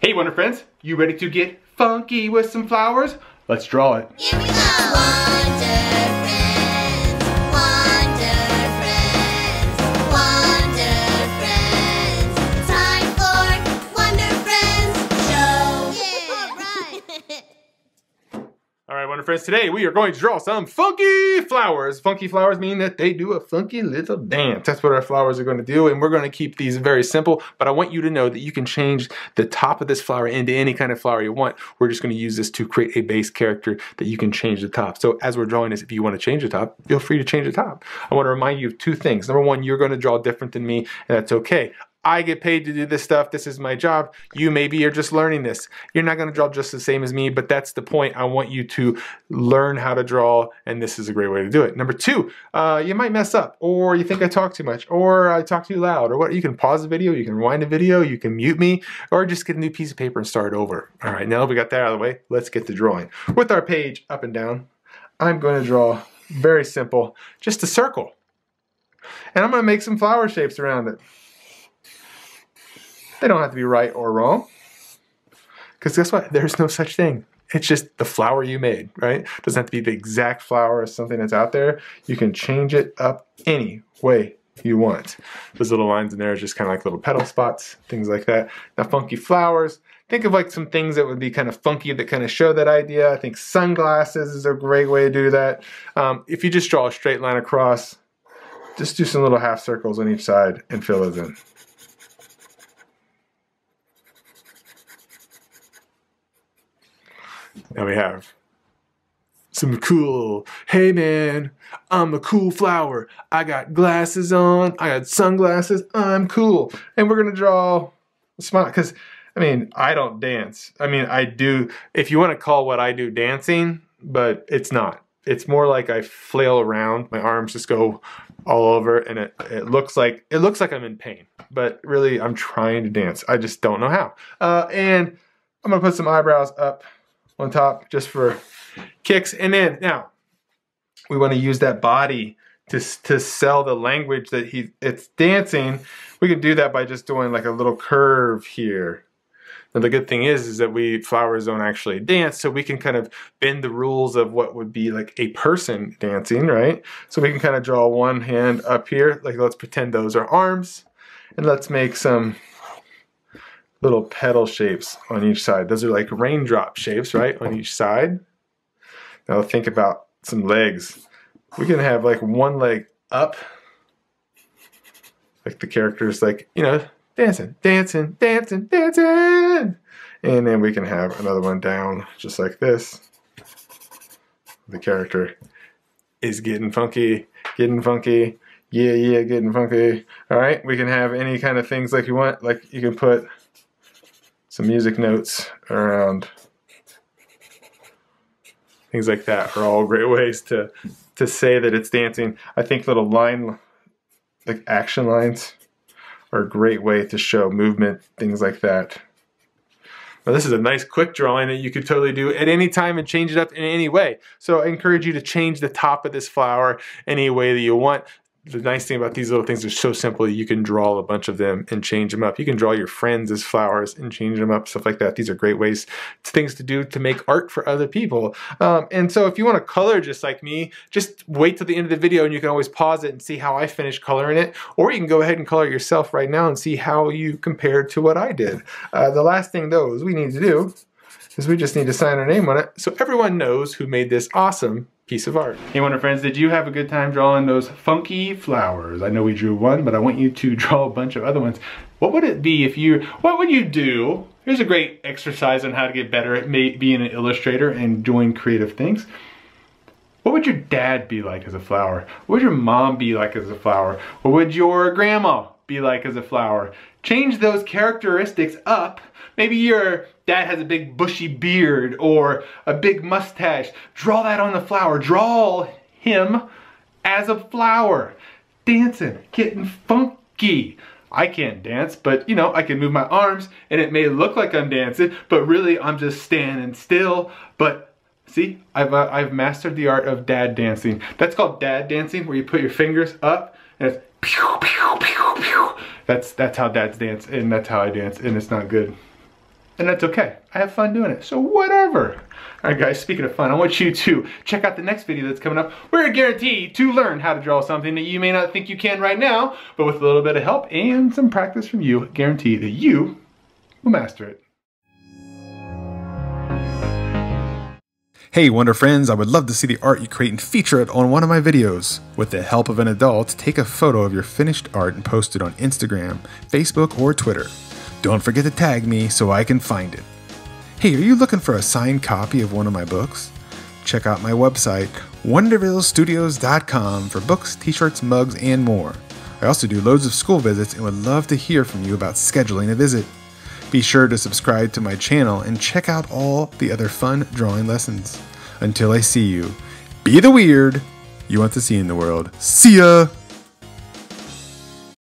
Hey Wonder Friends, you ready to get funky with some flowers? Let's draw it. Friends, today we are going to draw some funky flowers. Funky flowers mean that they do a funky little dance. That's what our flowers are going to do, and we're going to keep these very simple, but I want you to know that you can change the top of this flower into any kind of flower you want. We're just going to use this to create a base character that you can change the top. So as we're drawing this, if you want to change the top, feel free to change the top. I want to remind you of two things. Number one, you're going to draw different than me, and that's okay. I get paid to do this stuff. This is my job. You maybe you're just learning this. You're not going to draw just the same as me, but that's the point. I want you to learn how to draw, and this is a great way to do it. Number two, uh, you might mess up, or you think I talk too much, or I talk too loud, or what. You can pause the video, you can rewind the video, you can mute me, or just get a new piece of paper and start over. All right, now we got that out of the way, let's get to drawing. With our page up and down, I'm going to draw very simple, just a circle. And I'm going to make some flower shapes around it. They don't have to be right or wrong. Because guess what? There's no such thing. It's just the flower you made, right? Doesn't have to be the exact flower or something that's out there. You can change it up any way you want. Those little lines in there are just kind of like little petal spots, things like that. Now, funky flowers. Think of like some things that would be kind of funky that kind of show that idea. I think sunglasses is a great way to do that. Um, if you just draw a straight line across, just do some little half circles on each side and fill those in. Now we have some cool, hey man, I'm a cool flower. I got glasses on, I got sunglasses, I'm cool. And we're gonna draw a smile, because I mean, I don't dance. I mean, I do, if you wanna call what I do dancing, but it's not. It's more like I flail around, my arms just go all over and it, it looks like, it looks like I'm in pain, but really I'm trying to dance. I just don't know how. Uh, and I'm gonna put some eyebrows up on top just for kicks. And then now we want to use that body to, to sell the language that he it's dancing. We can do that by just doing like a little curve here. Now the good thing is, is that we flowers don't actually dance, so we can kind of bend the rules of what would be like a person dancing, right? So we can kind of draw one hand up here, like let's pretend those are arms, and let's make some little petal shapes on each side. Those are like raindrop shapes, right, on each side. Now think about some legs. We can have like one leg up, like the characters like, you know, dancing, dancing, dancing, dancing. And then we can have another one down just like this. The character is getting funky, getting funky. Yeah, yeah, getting funky. All right, we can have any kind of things like you want. Like you can put some music notes around things like that are all great ways to to say that it's dancing. I think little line like action lines are a great way to show movement, things like that. Now this is a nice quick drawing that you could totally do at any time and change it up in any way. So I encourage you to change the top of this flower any way that you want the nice thing about these little things are so simple you can draw a bunch of them and change them up. You can draw your friends as flowers and change them up, stuff like that. These are great ways, things to do to make art for other people. Um, and so if you want to color just like me, just wait till the end of the video and you can always pause it and see how I finish coloring it. Or you can go ahead and color yourself right now and see how you compared to what I did. Uh, the last thing though is we need to do is we just need to sign our name on it so everyone knows who made this awesome piece of art. Hey Wonder Friends, did you have a good time drawing those funky flowers? I know we drew one, but I want you to draw a bunch of other ones. What would it be if you, what would you do? Here's a great exercise on how to get better at being an illustrator and doing creative things. What would your dad be like as a flower? What would your mom be like as a flower? What would your grandma be like as a flower? Change those characteristics up. Maybe your dad has a big bushy beard or a big mustache. Draw that on the flower. Draw him as a flower. Dancing, getting funky. I can't dance, but you know, I can move my arms and it may look like I'm dancing, but really I'm just standing still. But see, I've, uh, I've mastered the art of dad dancing. That's called dad dancing, where you put your fingers up and it's pew, pew, pew, pew. That's, that's how dads dance and that's how I dance and it's not good. and that's okay. I have fun doing it, so whatever. All right, guys, speaking of fun, I want you to check out the next video that's coming up. We're guaranteed to learn how to draw something that you may not think you can right now, but with a little bit of help and some practice from you, guarantee that you will master it. Hey Wonder Friends, I would love to see the art you create and feature it on one of my videos. With the help of an adult, take a photo of your finished art and post it on Instagram, Facebook, or Twitter. Don't forget to tag me so I can find it. Hey, are you looking for a signed copy of one of my books? Check out my website, wondervillestudios.com for books, t-shirts, mugs, and more. I also do loads of school visits and would love to hear from you about scheduling a visit. Be sure to subscribe to my channel and check out all the other fun drawing lessons. Until I see you, be the weird you want to see in the world. See ya!